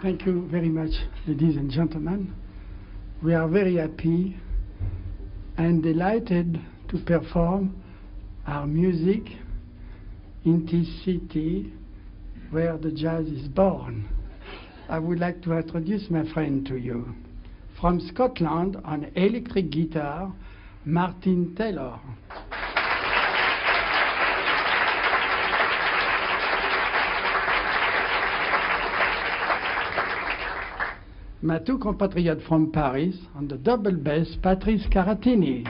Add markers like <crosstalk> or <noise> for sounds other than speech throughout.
Thank you very much, ladies and gentlemen. We are very happy and delighted to perform our music in this city where the jazz is born. I would like to introduce my friend to you. From Scotland on electric guitar, Martin Taylor. My two compatriots from Paris on the double bass, Patrice Caratini.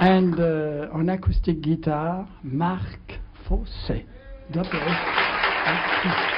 And uh, on acoustic guitar, Marc Fossé. Double.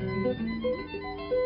Thank you.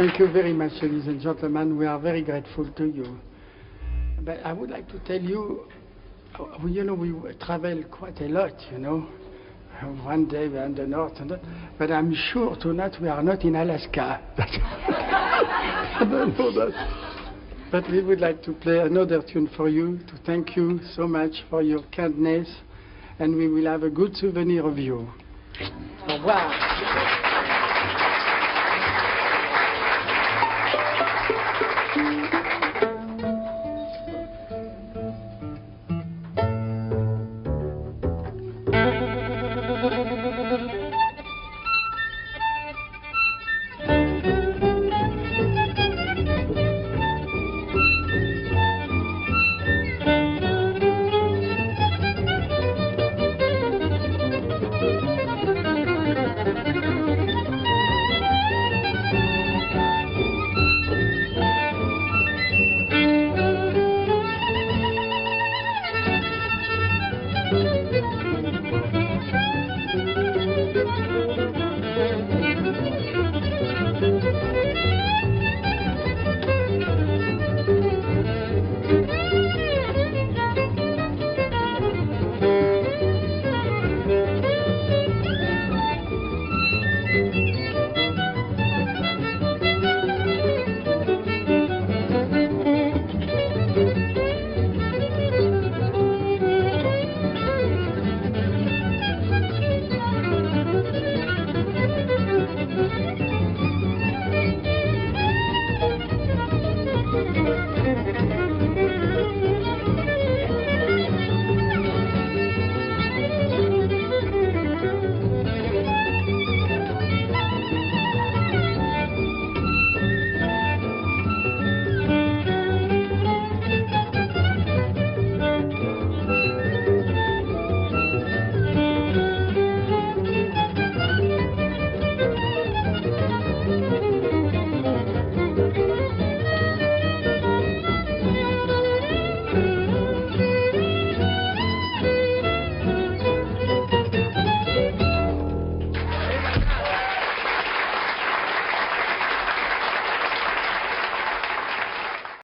Thank you very much, ladies and gentlemen. We are very grateful to you. But I would like to tell you, uh, you know, we travel quite a lot, you know. <laughs> One day we are in the north, and that, but I'm sure tonight we are not in Alaska. <laughs> I don't know that. But we would like to play another tune for you to thank you so much for your kindness, and we will have a good souvenir of you. Au revoir.